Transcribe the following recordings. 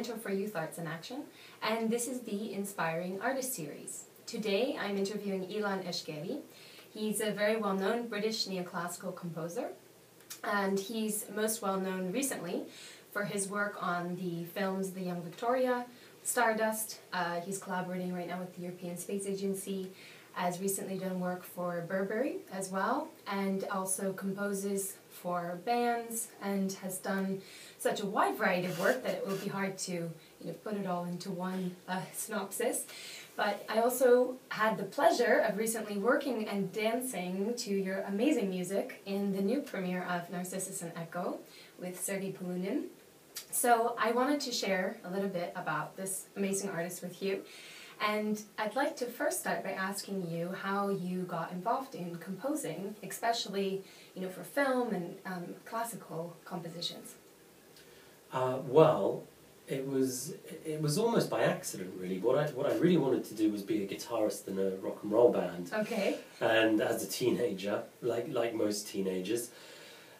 mentor for Youth Arts in Action, and this is the Inspiring Artist Series. Today I'm interviewing Ilan Eshkeri. He's a very well known British neoclassical composer, and he's most well known recently for his work on the films The Young Victoria, Stardust. Uh, he's collaborating right now with the European Space Agency, has recently done work for Burberry as well, and also composes for bands and has done such a wide variety of work that it will be hard to you know, put it all into one uh, synopsis. But I also had the pleasure of recently working and dancing to your amazing music in the new premiere of Narcissus and Echo with Sergei Polunin. So I wanted to share a little bit about this amazing artist with you. And I'd like to first start by asking you how you got involved in composing, especially you know for film and um, classical compositions. Uh, well, it was it was almost by accident, really. What I what I really wanted to do was be a guitarist in a rock and roll band. Okay. And as a teenager, like like most teenagers,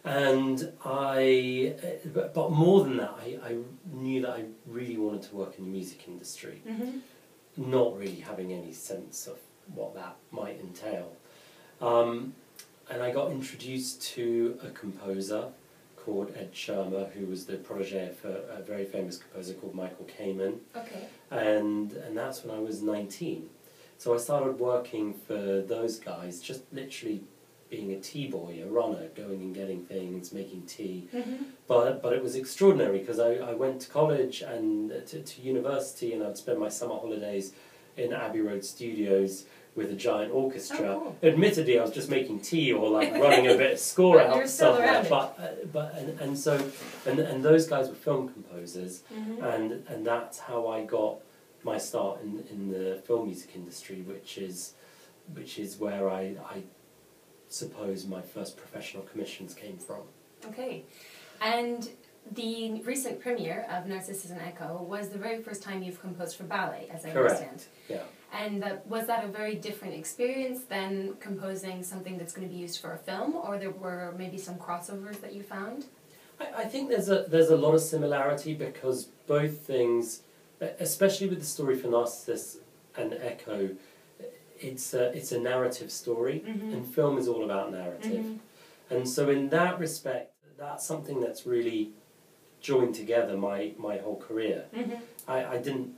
and I, but more than that, I, I knew that I really wanted to work in the music industry. Mm-hmm not really having any sense of what that might entail. Um, and I got introduced to a composer called Ed Shearmur, who was the protege for a very famous composer called Michael Kamen. Okay. And, and that's when I was 19. So I started working for those guys, just literally being a tea boy, a runner, going and getting things, making tea. Mm-hmm. But but it was extraordinary because I, I went to college and to, to university and I'd spend my summer holidays in Abbey Road Studios with a giant orchestra. Oh, cool. Admittedly, I was just making tea or like running a bit of score out somewhere. But uh, but and, and so and and those guys were film composers, Mm-hmm. and and that's how I got my start in in the film music industry, which is which is where I I suppose my first professional commissions came from. Okay. And the recent premiere of Narcissus and Echo was the very first time you've composed for ballet, as I Correct. understand. Yeah. And that, was that a very different experience than composing something that's going to be used for a film, or there were maybe some crossovers that you found? I, I think there's a there's a lot of similarity because both things, especially with the story for Narcissus and Echo, it's a it's a narrative story, Mhm. and film is all about narrative, Mhm. and so in that respect, that's something that's really joined together my my whole career. Mm-hmm. I, I didn't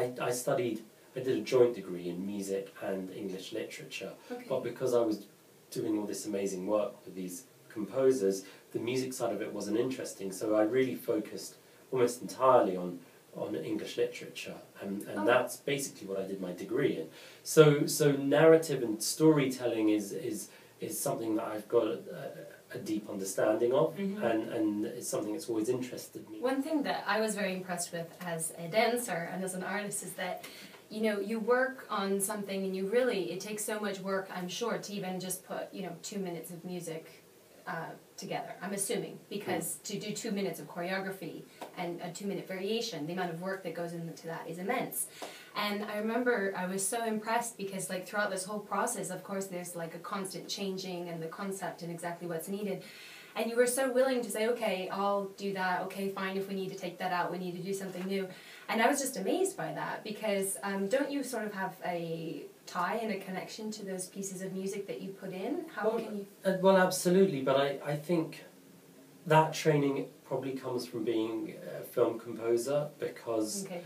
I, I studied I did a joint degree in music and English literature. Okay. But because I was doing all this amazing work with these composers, the music side of it wasn't interesting. So I really focused almost entirely on on English literature, and, and Oh. that's basically what I did my degree in. So so narrative and storytelling is is is something that I've got a, deep understanding of, Mhm. and and it's something that's always interested me. One thing that I was very impressed with as a dancer and as an artist is that you know you work on something and you really it takes so much work I'm sure to even just put you know two minutes of music uh, together I'm assuming because to do two minutes of choreography and a two minute variation the amount of work that goes into that is immense and I remember I was so impressed because like throughout this whole process of course there's like a constant changing and the concept and exactly what's needed and you were so willing to say, okay, I'll do that. Okay, fine. If we need to take that out, we need to do something new. And I was just amazed by that because um, don't you sort of have a tie and a connection to those pieces of music that you put in? How Well, can you? Uh, well, absolutely, but I, I think that training probably comes from being a film composer because Okay.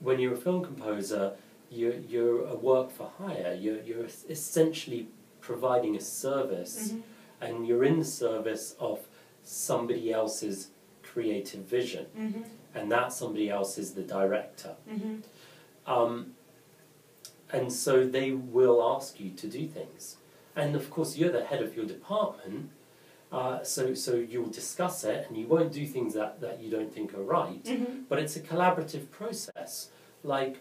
when you're a film composer, you're, you're a work for hire. You're, you're essentially providing a service Mhm. and you're in the service of somebody else's creative vision, Mhm. And that somebody else is the director. Mhm. Um, and so they will ask you to do things. And of course, you're the head of your department, uh, so, so you'll discuss it and you won't do things that, that you don't think are right. Mhm. But it's a collaborative process. Like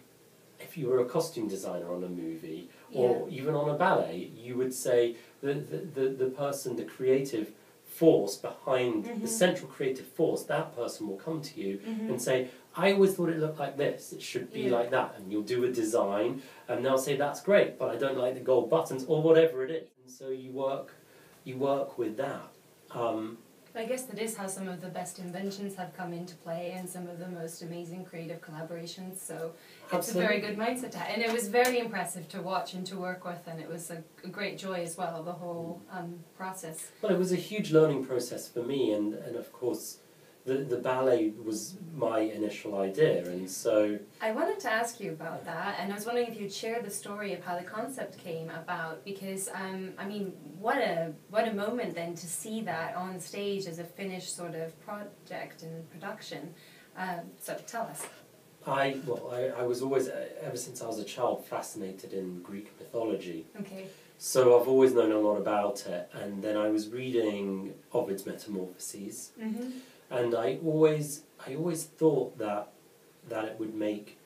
if you were a costume designer on a movie or even on a ballet, you would say the, the, the, the person, the creative force behind Mhm. the central creative force, that person will come to you Mhm. and say, I always thought it looked like this, it should be Yeah. like that. And you'll do a design and they'll say, that's great, but I don't like the gold buttons or whatever it is. And so you work, you work with that. Um, I guess that is how some of the best inventions have come into play and some of the most amazing creative collaborations. So it's a very good mindset to have. And it was very impressive to watch and to work with, and it was a, a great joy as well, the whole um, process. Well, it was a huge learning process for me, and, and of course, the, the ballet was my initial idea, and so I wanted to ask you about that, and I was wondering if you'd share the story of how the concept came about, because um, I mean, what a what a moment then to see that on stage as a finished sort of project and production. Um, so tell us. I well, I, I was always uh, ever since I was a child fascinated in Greek mythology. Okay. So I've always known a lot about it, and then I was reading Ovid's Metamorphoses, Mm-hmm. And I always I always thought that that it would make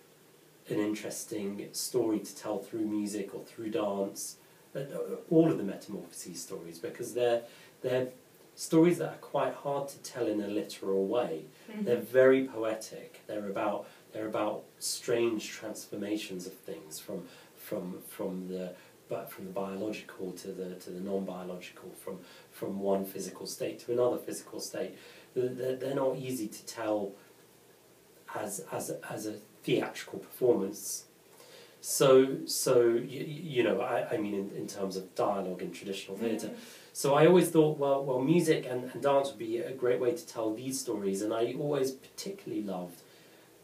an interesting story to tell through music or through dance, uh, uh, all of the Metamorphoses stories because they're they're stories that are quite hard to tell in a literal way. Mm-hmm. They're very poetic. They're about they're about strange transformations of things from from from the but from the biological to the to the non-biological, from from one physical state to another physical state. They're, they're not easy to tell as as a, as a theatrical performance. So so you, you know I, I mean in, in terms of dialogue in traditional theatre. So I always thought, well, well, music and, and dance would be a great way to tell these stories, and I always particularly loved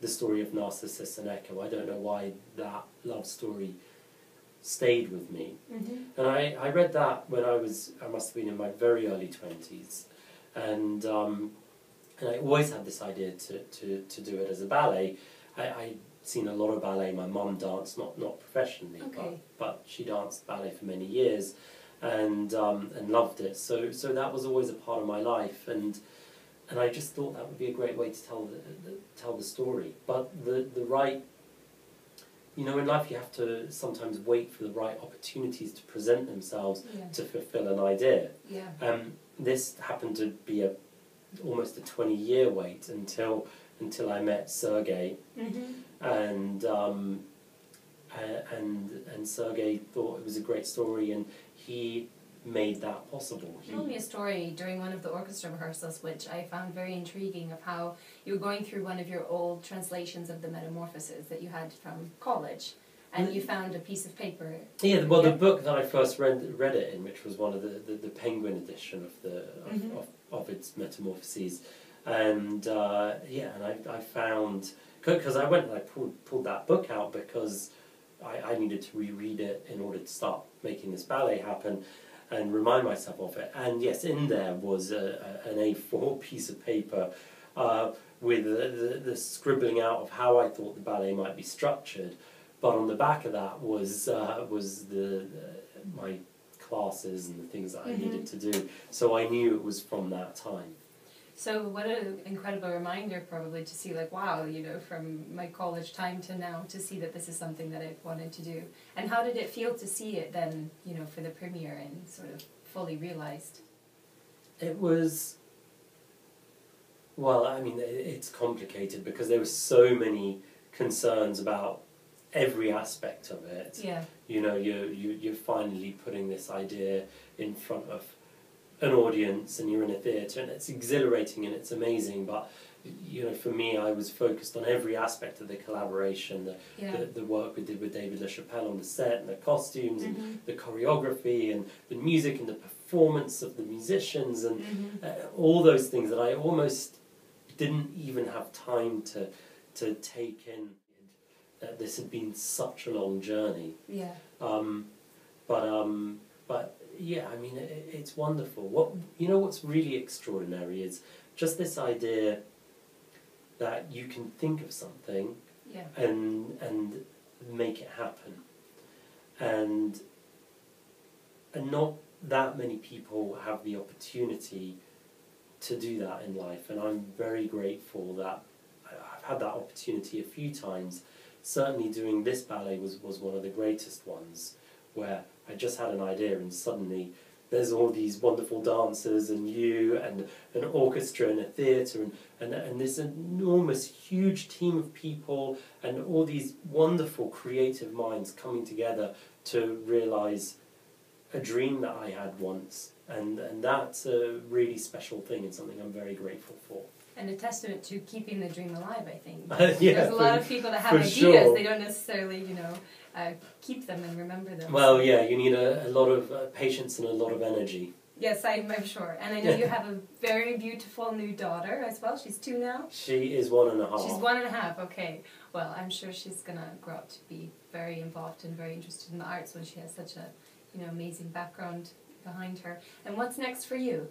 the story of Narcissus and Echo. I don't know why that love story stayed with me, Mm-hmm. and I, I read that when I was I must have been in my very early twenties, and um, and I always had this idea to, to, to do it as a ballet. I I'd seen a lot of ballet. My mum danced, not not professionally, Okay. but but she danced ballet for many years, and um, and loved it. So so that was always a part of my life, and and I just thought that would be a great way to tell the, the tell the story. But the the right, you know, in life you have to sometimes wait for the right opportunities to present themselves Yeah. to fulfill an idea. Yeah. Um, this happened to be a almost a twenty year wait until until I met Sergei Mm-hmm. and um, and and Sergei thought it was a great story, and he made that possible. He told me a story during one of the orchestra rehearsals, which I found very intriguing, of how you were going through one of your old translations of the Metamorphoses that you had from college, and you found a piece of paper. yeah, well, Yeah. the book that I first read read it in, which was one of the, the, the Penguin edition of the of, Mhm. of, of its Metamorphoses, and uh, yeah, and I, I found because I went and I pulled pulled that book out because I, I needed to reread it in order to start making this ballet happen. And remind myself of it. And yes, in there was a, a, an A4 piece of paper uh, with the, the, the scribbling out of how I thought the ballet might be structured. But on the back of that was uh, was the, the my classes and the things that I Mhm. needed to do. So I knew it was from that time. So what an incredible reminder, probably to see like, wow, you know, from my college time to now, to see that this is something that I wanted to do. And how did it feel to see it then, you know, for the premiere and sort of fully realized? It was. Well, I mean, it's complicated because there were so many concerns about every aspect of it. Yeah. You know, you you you're finally putting this idea in front of an audience, and you're in a theatre, and it's exhilarating and it's amazing. But you know, for me, I was focused on every aspect of the collaboration, the Yeah. the, the work we did with David LaChapelle on the set, and the costumes, and Mhm. the choreography, and the music, and the performance of the musicians, and Mhm. uh, all those things that I almost didn't even have time to to take in. That this had been such a long journey, Yeah. um, but um, but yeah, I mean it, it's wonderful. What you know, what's really extraordinary is just this idea that you can think of something Yeah. and and make it happen, and and not that many people have the opportunity to do that in life, and I'm very grateful that I've had that opportunity a few times. Certainly, doing this ballet was was one of the greatest ones, where I just had an idea and suddenly there's all these wonderful dancers and you and an orchestra and a theatre and, and, and this enormous huge team of people and all these wonderful creative minds coming together to realise a dream that I had once and and that's a really special thing and something I'm very grateful for. And a testament to keeping the dream alive, I think. yeah, There's a lot of people that have ideas, sure. they don't necessarily, you know, uh, keep them and remember them. Well, yeah, you need a, a lot of uh, patience and a lot of energy. Yes, I'm, I'm sure. And I know you have a very beautiful new daughter as well. She's two now. She is one and a half. She's one and a half. Okay. Well, I'm sure she's gonna grow up to be very involved and very interested in the arts when she has such a, you know, amazing background behind her. And what's next for you?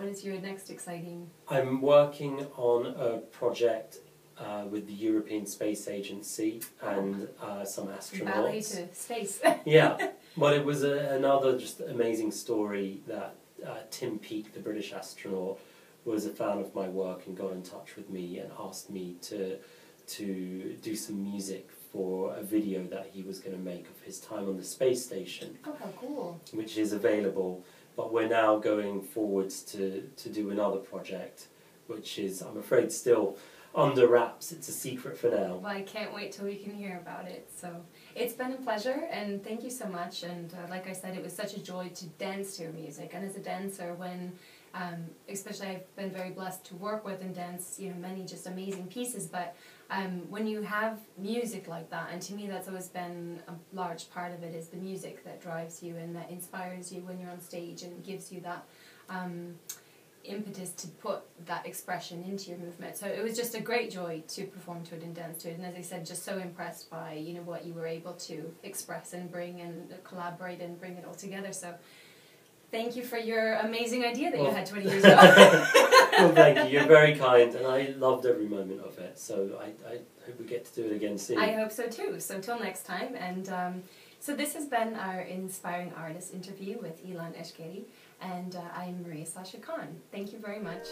What is your next exciting? I'm working on a project uh, with the European Space Agency and uh, some Ballet astronauts. to space. yeah, well, it was a, another just amazing story that uh, Tim Peake, the British astronaut, was a fan of my work and got in touch with me and asked me to to do some music for a video that he was going to make of his time on the space station. oh, how cool! which is available. But we're now going forwards to, to do another project, which is, I'm afraid, still under wraps. It's a secret for now. Well, I can't wait till we can hear about it. So it's been a pleasure, and thank you so much. And uh, like I said, it was such a joy to dance to your music. And as a dancer, when um, especially I've been very blessed to work with and dance, you know, many just amazing pieces. But um, when you have music like that, and to me, that's always been a large part of it is the music that drives you and that inspires you when you're on stage and gives you that. Um, impetus to put that expression into your movement. So it was just a great joy to perform to it and dance to it. And as I said, just so impressed by you know what you were able to express and bring and collaborate and bring it all together. So thank you for your amazing idea that you had 20 years ago. well, thank you. You're very kind, and I loved every moment of it. So I, I hope we get to do it again soon. I hope so too. So till next time. And um, so this has been our inspiring artist interview with Ilan Eshkeri. And uh, I'm Maria Sascha Khan. Thank you very much.